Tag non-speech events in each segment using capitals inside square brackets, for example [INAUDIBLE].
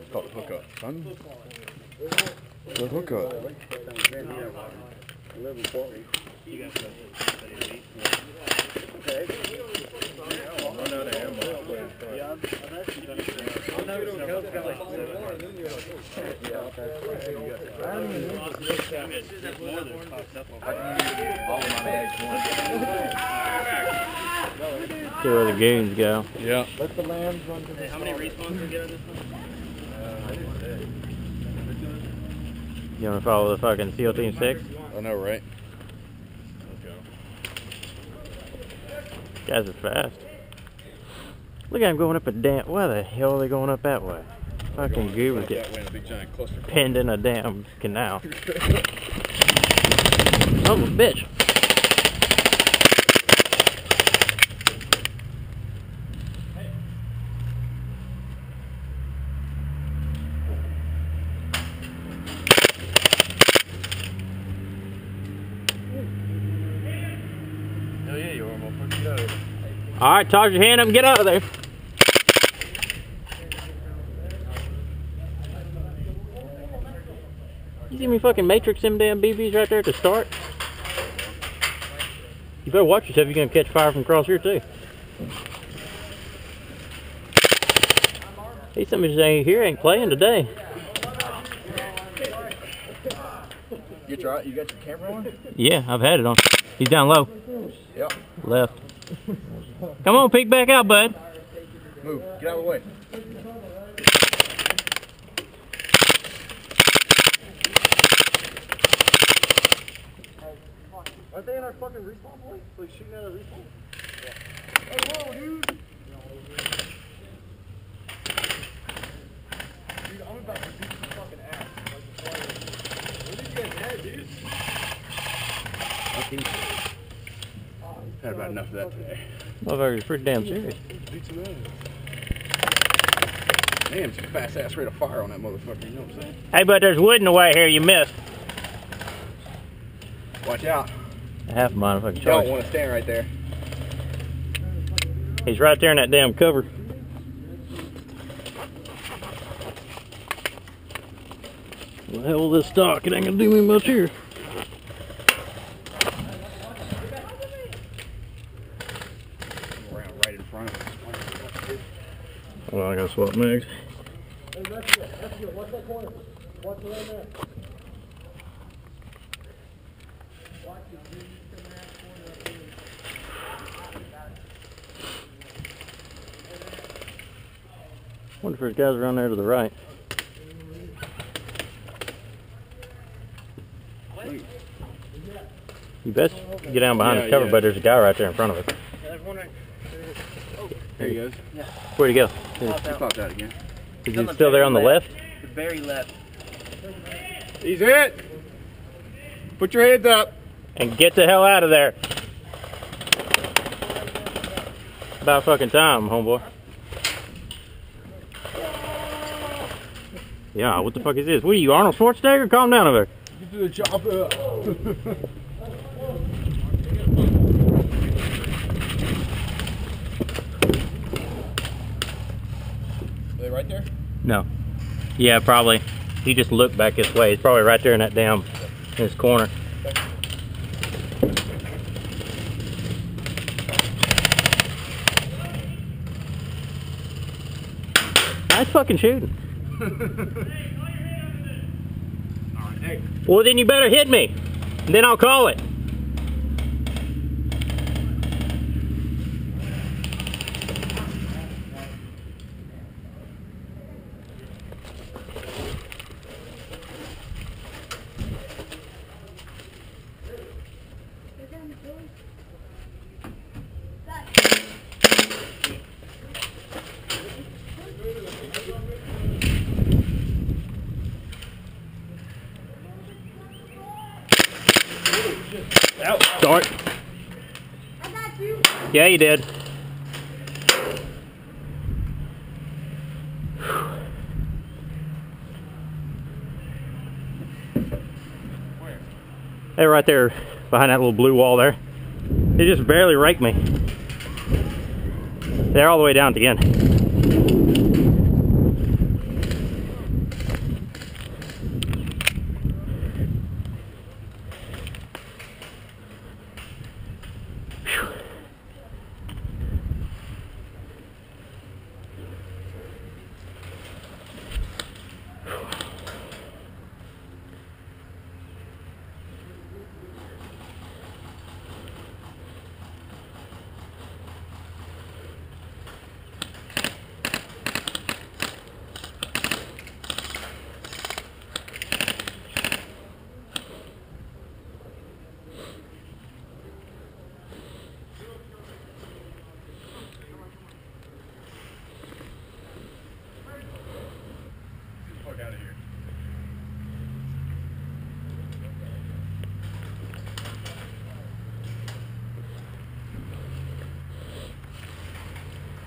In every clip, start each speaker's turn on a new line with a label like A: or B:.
A: It's called a hookup, son. It's a hookup.
B: See where the goons go.
A: Yeah.
C: Let the lambs run to the hey, How many respawns we get on this one?
B: You wanna follow the fucking SEAL Team 6?
A: I know, right?
B: Guys are fast. Look at him going up a damn. Why the hell are they going up that way? Fucking goobers get
A: That way in a big giant cluster.
B: pinned in a damn canal. Oh, bitch.
A: Hell yeah, you are, motherfucker. Get out of here.
B: All right, toss your hand up and get out of there. You see me fucking matrix them damn BBs right there at the start? You better watch yourself. You're gonna catch fire from across here too. Hey, somebody saying here ain't playing today.
A: You try You got your camera on?
B: Yeah, I've had it on. He's down low.
A: Yep.
B: Left. Come on, peek back out, bud.
A: Move. Get out of the way. Aren't they in our fucking respawn point? Like shooting at a respawn? Yeah. Hey, whoa, dude! Dude, I'm about to beat some fucking ass. Like the fire. Where did you guys head, dude? Had about enough of that today.
B: Motherfucker's pretty damn serious.
A: Beat some ass. Man, it's a fast ass rate of fire on that motherfucker, you know what I'm saying?
B: Hey, but there's wood in the way here. You missed.
A: Watch out.
B: Half a mine fucking
A: You don't want to stand right there.
B: He's right there in that damn cover. Well, hell this stock, it ain't gonna do me much here.
A: Around right in front of us.
B: Well, I gotta swap mags. Wonder if there's guys around there to the right. You best get down behind
A: Yeah,
B: the cover,
A: yeah.
B: but there's a guy right there in front of us.
A: There he goes.
B: Where'd he go?
A: He popped out again.
B: Is he still there on the left?
C: The very left.
A: He's it. Put your hands up.
B: And get the hell out of there. About fucking time, homeboy. Yeah, what the fuck is this? What are you, Arnold Schwarzenegger? Calm down over there. [LAUGHS]
A: Get to the chopper. Are they right there?
B: No. Yeah, probably. He just looked back this way. He's probably right there in that damn, in his corner. Nice fucking shooting. [LAUGHS] Well, then you better hit me. Then I'll call it. Start. Yeah, you did. Hey, right there, behind that little blue wall there. He just barely raked me. They're all the way down at the end.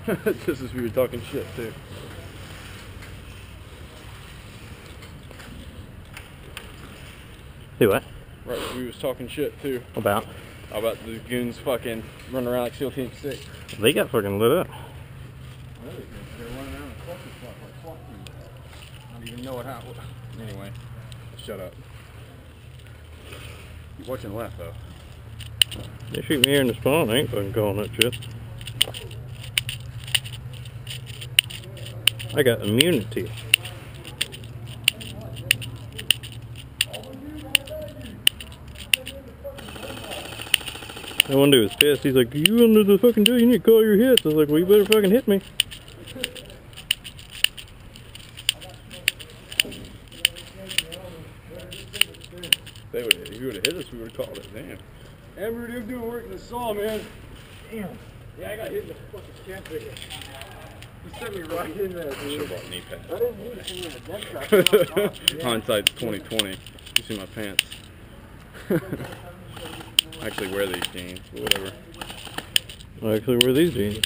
B: [LAUGHS]
A: Just as we were talking shit too.
B: Do what?
A: Right, we was talking shit too
B: About?
A: about the goons fucking running around like SEAL Team Six.
B: They got fucking lit up.
A: They're running around the fucking spot like SWAT teams. I don't even know what happened. Anyway, shut up. Keep watching the left though.
B: They shoot me here in the spawn. I ain't fucking calling that shit. I got immunity. That one dude was pissed. He's like, you under the fucking door, you need to call your hits. I was like, well, you better fucking hit me.
A: They would if you would have hit us, we would have called it. Damn. Amber, you're doing work in the saw, man.
D: Damn. Yeah, I got hit in the fucking right here. Sent me right in there,
A: Should have
D: dude.
A: brought knee
D: I didn't need to see the death trap. you know what I'm talking about.
A: Hindsight's 2020. You see my pants. [LAUGHS] I actually wear these jeans, but whatever.
B: I actually wear these jeans.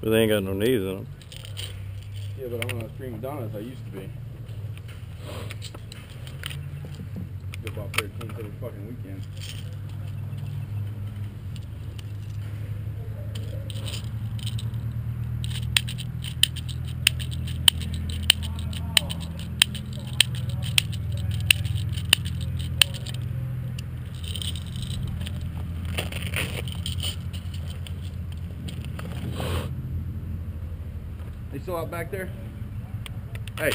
B: But they ain't got no knees in them.
A: Yeah, but I'm not as prima donna as I used to be. Football player teams every fucking weekend. Still out back there? Hey.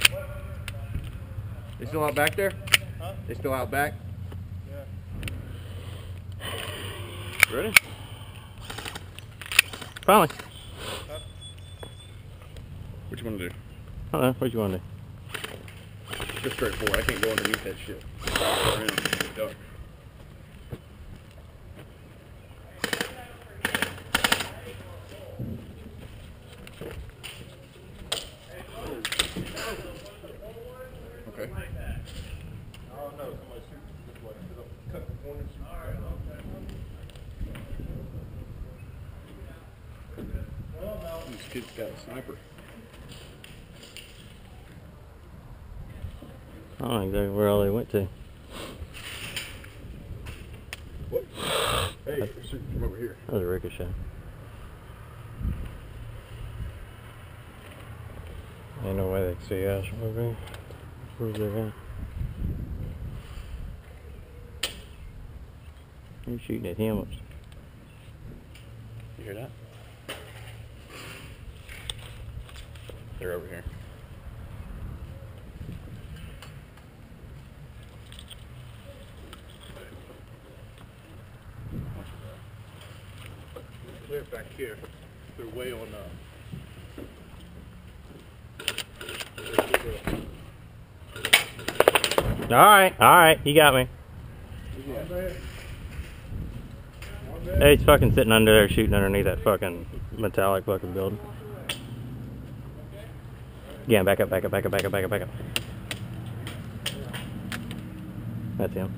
A: They still out back there?
D: Huh?
A: They still out back?
B: Ready? Finally.
A: What you want to do?
B: I don't know. What you want to do?
A: Just straightforward. I can't go underneath that shit. Around. Duck. Okay.
D: I don't know. Somebody shoot this way. Cut the corner, shoot.
A: This kid's got a sniper.
B: I don't know exactly where all they went to.
A: What? Hey, they're from over here.
B: That was a ricochet. Ain't no way they can see us from over here. Where's their guy? You're shooting at him.
A: You hear that? They're over here.
D: Clear back here. They're way on uh
B: Alright, alright, you got me. Hey, he's fucking sitting under there shooting underneath that fucking metallic fucking building. Yeah, back up, back up, back up, back up, back up, back up. That's him.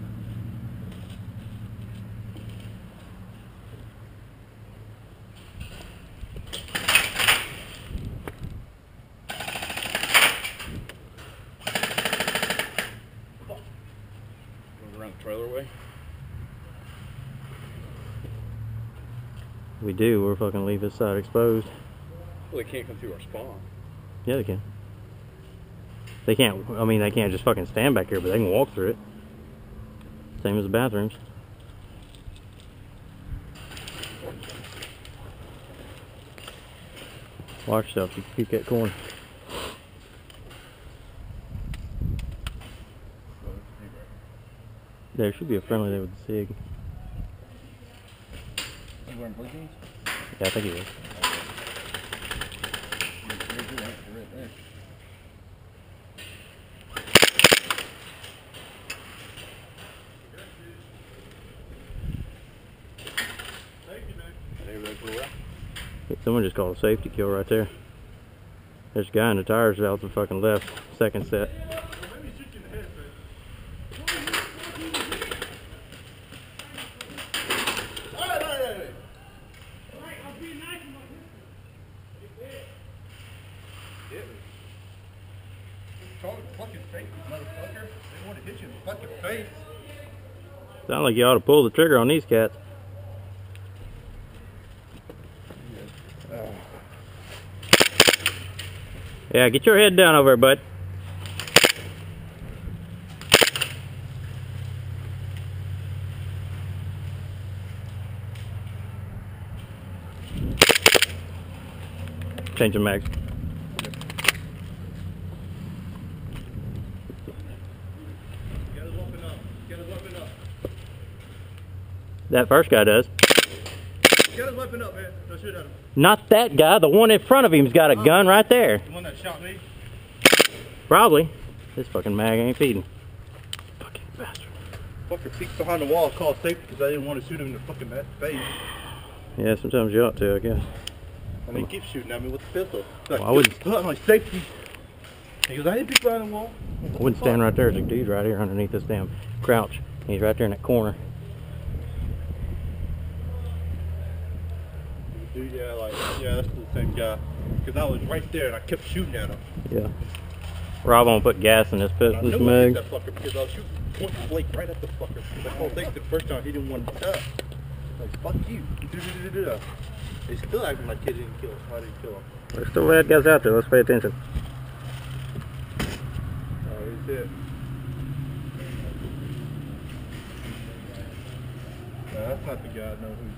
A: Move around the trailer way.
B: We do, we're fucking leave this side exposed.
A: Well, they can't come through our spawn.
B: Yeah, they can. They can't, I mean, they can't just fucking stand back here, but they can walk through it. Same as the bathrooms. Watch yourself, you can peek that corner. There should be a friendly there with the SIG.
A: Blue jeans?
B: Yeah, I think he is. Someone just called a safety kill right there. There's a guy in the tires out the fucking left, second set.
D: hit me. Charlie fucking face, you motherfucker. They want to hit you in the fucking face.
B: Sound like you ought to pull the trigger on these cats. Yeah, get your head down over bud. Change the mags.
D: Get his weapon up. Get his weapon up.
B: That first guy does.
D: Get his weapon up, man. Don't shoot at him.
B: Not that guy. The one in front of him's got a oh. gun right there.
D: The one that shot me.
B: Probably. This fucking mag ain't feeding. Fucking bastard.
D: Fucker peeked behind the wall, called safety because I didn't want to shoot him in the fucking face.
B: Yeah, sometimes you ought to, I guess.
D: And he keeps shooting at me with the pistol. Like,
B: Well, I wouldn't-
D: "Put on my safety. He goes, I didn't peek behind the wall.
B: I wouldn't stand right there. There's a dude right here underneath this damn crouch. He's right there in that corner.
D: Dude, yeah, like, yeah, that's the same guy. Because I was right there and I kept shooting at him.
B: Yeah. Rob won't put gas in this pit,
D: I
B: this
D: knew I hit
B: mag.
D: that fucker because I was shooting point blank right at the fucker. The whole thing, the first time he didn't want to touch. Like, fuck you. They still acting like he didn't kill him. I didn't kill him.
B: There's still bad guys out there. Let's pay attention.
D: Oh, he's hit. No, that's not the guy. I know who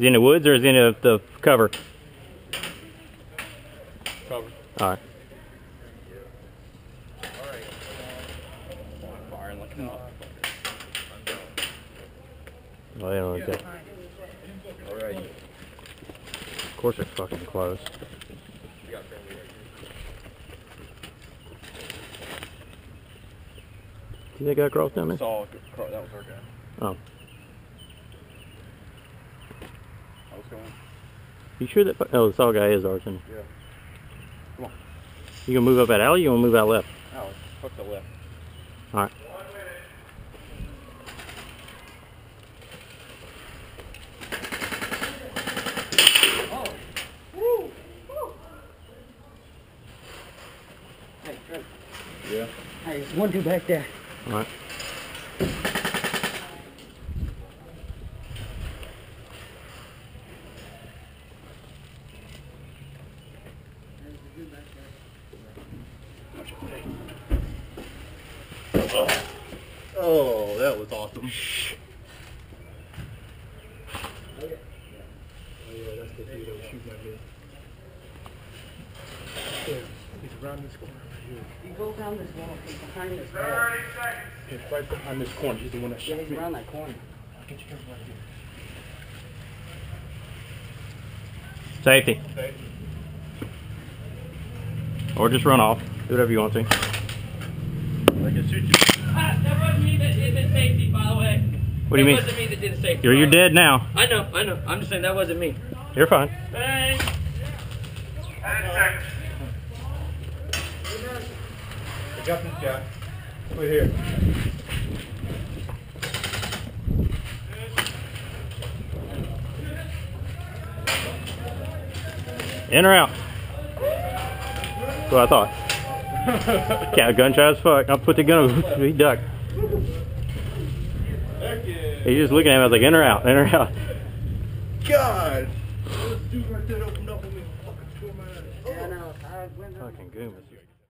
B: he in the woods or is he in the, the cover?
D: Cover. Like an
B: Well, they don't
D: Alright.
B: Of course it's fucking close. See that guy cross down there?
D: Saw, that was our guy.
B: Oh.
D: I was going.
B: You sure that... Oh, the saw guy is. Then.
D: Yeah. Come on.
B: You gonna move up that alley or you gonna move out left?
D: Oh, fuck the left.
B: Alright. Oh.
D: Yeah.
C: Hey, there's one dude back there.
B: Alright.
D: Oh, that was awesome.
A: He's around this corner right here.
C: You go down this wall, he's behind this wall.
A: He's right behind this corner. He's the one that
C: Yeah, he's
A: me.
C: around that corner.
A: I'll get you guys right here.
B: Safety. Or just run off. Do whatever you want to.
D: I can shoot you.
C: Ah, that wasn't me that did the safety, by the way.
B: What do you mean?
C: That wasn't me that did the safety.
B: You're, you're
C: by the way.
B: dead now.
C: I know, I know. I'm just saying that wasn't me.
B: You're fine.
C: Thanks.
D: I got Right here.
B: In or out? That's what I thought. [LAUGHS] Cat gunshot as fuck. I'll put the gun. [LAUGHS] He ducked. He's just looking at me. I was like, in or out, in or out.
D: God.